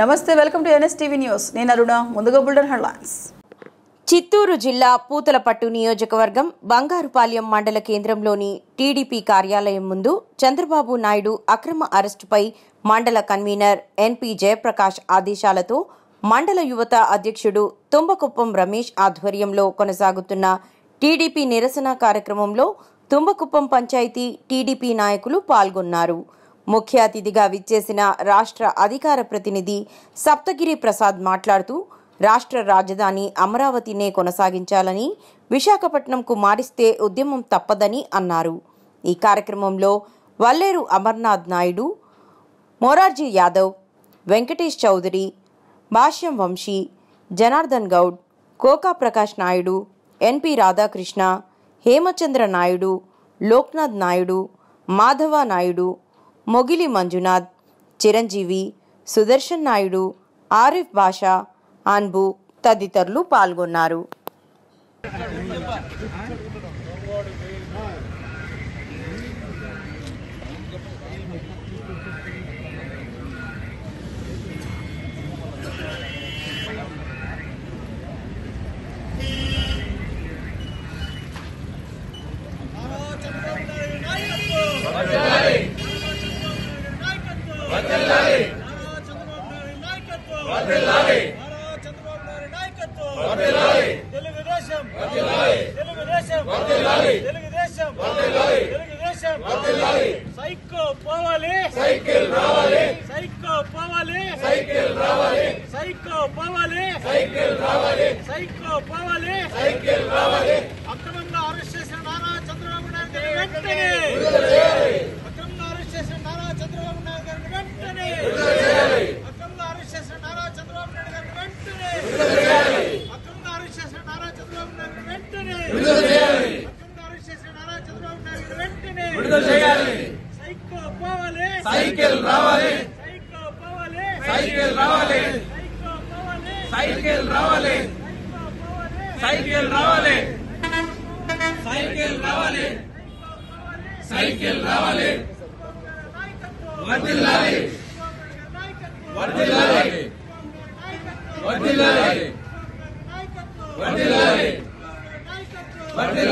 నమస్తే welcome to NSTV news. నేను అరుణ ముందుగా బుల్డన్ హెడ్లైన్స్. చిత్తూరు జిల్లా పూతలపట్టు నియోజకవర్గం బంగారుపాలెం మండల కేంద్రంలోని టీడీపీ కార్యాలయం ముందు చంద్రబాబు నాయుడు అక్రమ అరెస్టుపై మండల కన్వీనర్ ఎన్పి జయప్రకాష్ ఆదేశాలతో మండల యువత అధ్యక్షుడు తుంబకుప్పం రమేష్ ఆధ్వర్యంలో కొనసాగుతున్న టీడీపీ నిరసన కార్యక్రమంలో తుంబకుప్పం పంచాయతీ టీడీపీ నాయకులు పాల్గొన్నారు. ముఖ్య అతిథిగా విచ్చేసిన రాష్ట్ర అధికార ప్రతినిధి సప్తగిరి ప్రసాద్ మాట్లాడుతూ రాష్ట్ర రాజధాని అమరావతినే కొనసాగించాలని విశాఖపట్నంకు మారిస్తే ఉద్యమం తప్పదని అన్నారు. ఈ కార్యక్రమంలో వల్లేరు అమర్నాథ్ నాయుడు మొరార్జీ యాదవ్ వెంకటేష్ చౌదరి భాష్యం వంశీ జనార్దన్ గౌడ్ కోకా ప్రకాష్ నాయుడు ఎన్పి రాధాకృష్ణ హేమచంద్ర నాయుడు లోక్నాథ్ నాయుడు మాధవ నాయుడు మొగిలి మంజునాథ్ చిరంజీవి సుదర్శన్ నాయుడు ఆరిఫ్ బాషా అన్బు తదితరులు పాల్గొన్నారు. తెలుగుదేశం తెలుగుదేశం తెలుగుదేశం తెలుగుదేశం సైకో పోవాలి సైకిల్ రావాలి. సైకో పోవాలి సైకిల్ రావాలి. సైకో పోవాలి సైకిల్ రావాలి సైకో పోవాలి సైకిల్ రావాలి. అక్రమంగా అరెస్ట్ చేసిన నారా చంద్రబాబు నాయుడు వెంటనే అక్రమంగా అరెస్ట్ చేసిన నారా చంద్రబాబు నాయుడు గారిని వెంటనే అక్రమంగా అరెస్ట్ చేసిన నారా చంద్రబాబు నాయుడు గారిని వెంటనే అక్రమంగా అరెస్ట్ చేసిన నారా చంద్రబాబు నాయుడు వెంటనే అక్రమంగా అరెస్ట్ చేసిన నారా చంద్రబాబు నాయుడు వెంటనే విడుదల చేయాలి. సైకో పోవాలి. సైకిల్ రావాలి. సైకో పోవాలి. సైకిల్ రావాలి. సైకో పోవాలి. సైకిల్ రావాలి. సైకిల్ రావాలి. సైకిల్ రావాలి. సైకిల్ రావాలి. వర్దిల్లాలి వర్దిల్లాలి వర్దిల్లాలి వర్దిల్లాలి వర్దిల్లాలి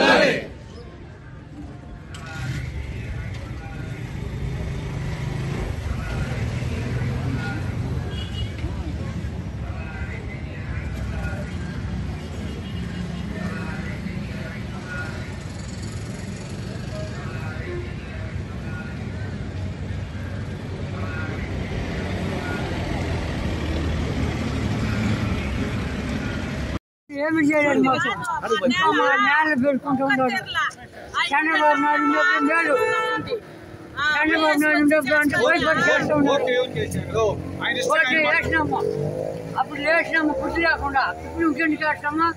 ఏమి చేయలేదు మాకు. మా పెట్టుకుంటూ ఉన్నాడు. చంద్రబాబు నాయుడు ఉన్నప్పుడు మేలు చంద్రబాబు నాయుడు అంటే చేస్తూ ఓట్లు వేసినాము అప్పుడు వేసినాము గుర్తు లేకుండా. ఇప్పుడు ఇంకెందుకు వేస్తామా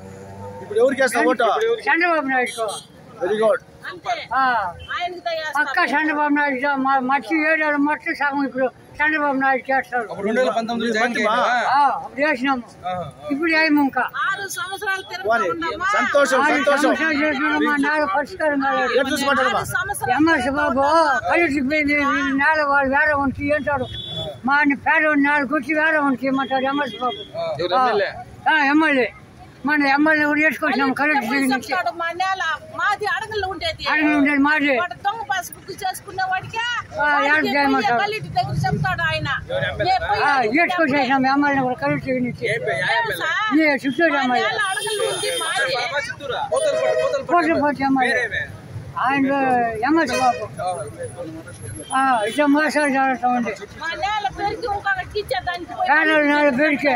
ఇప్పుడు ఎవరికి వేస్తావు vote? Chandrababu Naidu very good. పక్క చంద్రబాబు నాయుడు మట్టి ఏడాది మట్టి సగం ఇప్పుడు చంద్రబాబు నాయుడు చేస్తాడు. అప్పుడు వేసినాము ఇప్పుడు ఏమి ఇంకా. ఆరు సంవత్సరాలు నేల పరిష్కారం కాలేదు. ఎంఎస్ బాబు కలిసిపోయింది నేల వాళ్ళు వేరే ఉంచి అంటాడు. మా పేదవాడి నేల కూర్చి వేరే ఉంచి ఏమంటాడు ఎంఎస్ బాబు. ఆ, ఎమ్మెల్యే? మన ఎమ్మెల్యే కూడా వేసుకొచ్చినాము కలెక్టర్ దగ్గర నుంచి చెప్తాడు మా నేల మాది అడగలు ఉండేది. అడిగి ఉండేది మాది. వాడు దొంగ పాస్ బుక్ చేసుకునే వాడికే ఆ, యాడ్ వాడికి చేయమంటాడు. పోయి గల్లీటి దగ్గర చెప్తాడు ఆయన ఏ పోయి ఆ, అడిగితే వేసుకొచ్చేసినాము ఎమ్మెల్యే కూడా కలెక్టర్ దగ్గర నుంచి తెలుసా? ఈ చిత్తూరు మా ఎమ్మెల్యే నేల అడగలు ఉంది మాది పోటీ పోటీ ఎమ్మెల్యే ఆయన ఎంఎస్ బాబు ఆ, ఇట్లా మోసాలు జరుగుతూ ఉంది మా నేల పెరిగి ఇంకొకటి ఇచ్చేదానికి పోయి పేదల నేల పెడితే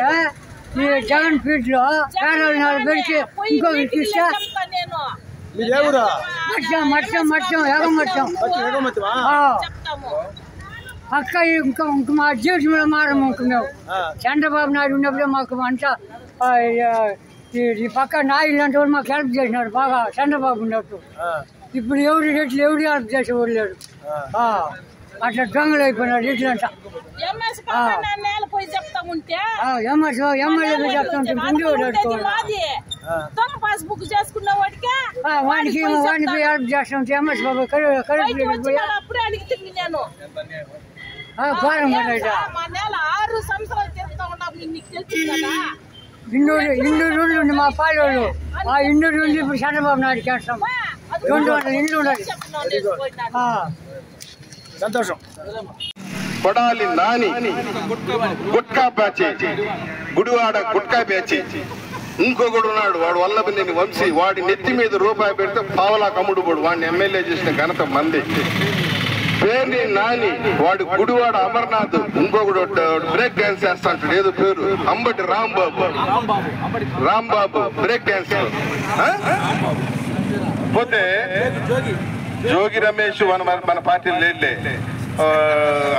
ఈ జగన్ ఫీల్డ్ లో పేదల నేల పెడితే పోయి ఇంకొకటి మీటింగ్లో ఇస్తే చెప్తా నేను మీరు ఏ ఊరా మత్స్యం మత్స్యం మత్స్యం ఎగమత్స్యం వచ్చి ఎగమతివా చెప్తాము అక్క ఇంకా ఇంక మా జీవితంలో మారము ఇంక మేము చంద్రబాబు నాయుడు ఉన్నప్పుడే మాకు అంతా ఆ, ఈ ఈ పక్క నాయుడు లాంటి వాళ్ళు మాకు హెల్ప్ చేసినాడు బాగా చంద్రబాబు ఉన్నట్టు ఇప్పుడు ఎవరు రేట్లు ఎవరు హెల్ప్ చేసేవాడు లేడు ఆ, అట్లా దొంగలు అయిపోయినాడు ఇట్లంతా ఎంఎస్ పక్కన నేల పోయి చెప్తా ఉంటే ఎంఎస్ ఎమ్మెల్యే చెప్తుంటే ముందు ఉండేది పెట్టుకోవాలి మాది దొంగ పాస్ బుక్ చేసుకున్న వాడికే వానికి వానికి హెల్ప్ చేస్తుంటే ఎంఎస్ బాబు అప్పుడే అడిగితే నేను. ఘోరం ఆరు సంవత్సరాలు తిరుగుతా నీకు తెలుసు కదా? ఇన్నూరు ఇన్నూరు ఇళ్ళు ఉంది మా పాలోళ్ళు. ఆ ఇన్నూరు ఉంది ఇప్పుడు చంద్రబాబు నాయుడు చేస్తాం. రెండు వందల ఉన్నది. ఆ. సంతోషం. కొడాలి నాని. గుట్కా బ్యాచి. గుడివాడ గుట్కా బ్యాచి. ఇంకొకడు ఉన్నాడు వాడు వల్లభనేని వంశీ. వాడి నెత్తి మీద రూపాయి పెడితే పావలా కమ్ముడు పోడు వాడిని ఎమ్మెల్యే చేసిన ఘనత మంది. పేరుని నాని వాడు గుడివాడ అమర్నాథ్ ఇంకొకడు బ్రేక్ డాన్స్ చేస్తా అంటాడు ఏదో పేరు? Ambati Rambabu. Rambabu break dance. పోతే జోగి రమేష్ మన మన పార్టీ లేదులే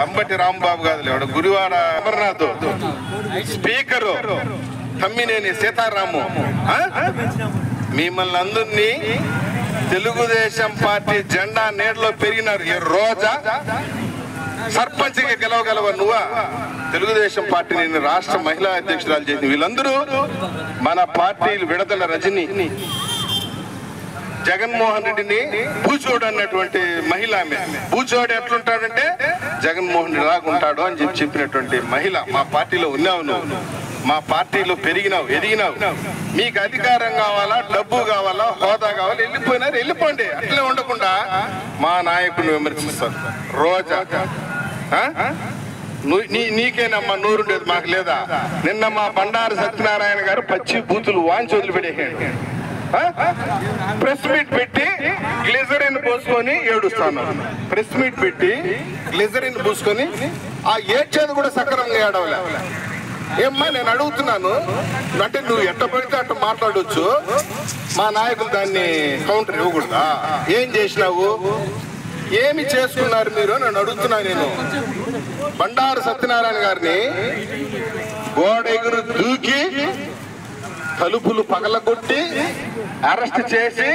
అంబటి రాంబాబు కాదులే. వాడు గురివాడ అమర్నాథ్. స్పీకరు. తమ్మినేని సీతారాము. మిమ్మల్ని అందరినీ తెలుగుదేశం పార్టీ జెండా నీడలో పెరిగినారు ఈ రోజా? సర్పంచ్గా గెలవగలవ నువ్వా? తెలుగుదేశం పార్టీ నేను రాష్ట్ర మహిళా అధ్యక్షురాలు చేసింది. వీళ్ళందరూ మన పార్టీలు విడదల రజని. జగన్మోహన్ రెడ్డిని భూచోడు అన్నటువంటి మహిళ ఆమె. భూచోడు ఎట్లుంటాడంటే జగన్మోహన్ రెడ్డి లాగా అని చెప్పి చెప్పినటువంటి మహిళ మా పార్టీలో ఉన్నావు నువ్వు. మా పార్టీలు పెరిగినావు ఎదిగినావు. మీకు అధికారం కావాలా డబ్బు కావాలా హోదా కావాలా వెళ్ళిపోయినారు వెళ్ళిపోండి. అట్లే ఉండకుండా మా నాయకుడిని విమర్శిస్తారు. రోజా. నీ నీకేనమ్మా నూరుండేది మాకు లేదా? నిన్న మా బండారు సత్యనారాయణ గారు పచ్చి బూతులు వాంచి వదిలిపెట్టేసాడు ప్రెస్ మీట్ పెట్టి గ్లిజరిన్ పోసుకొని ఏడుస్తాను. ప్రెస్ మీట్ పెట్టి గ్లిజరిన్ పూసుకొని ఆ ఏడ్చేది కూడా సక్రమంగా ఏడవలే. ఏమ్మా నేను అడుగుతున్నాను. అంటే నువ్వు ఎట్ట పడితే అట్ట మాట్లాడొచ్చు. మా నాయకులు దాన్ని కౌంటర్ ఇవ్వకూడదా? ఏం చేసినావు? ఏమి చేసుకున్నారు మీరు నన్ను అడుగుతున్నా నేను. బండారు సత్యనారాయణ గారిని గోడ ఎగురు దూకి తలుపులు పగలగొట్టి అరెస్ట్ చేసి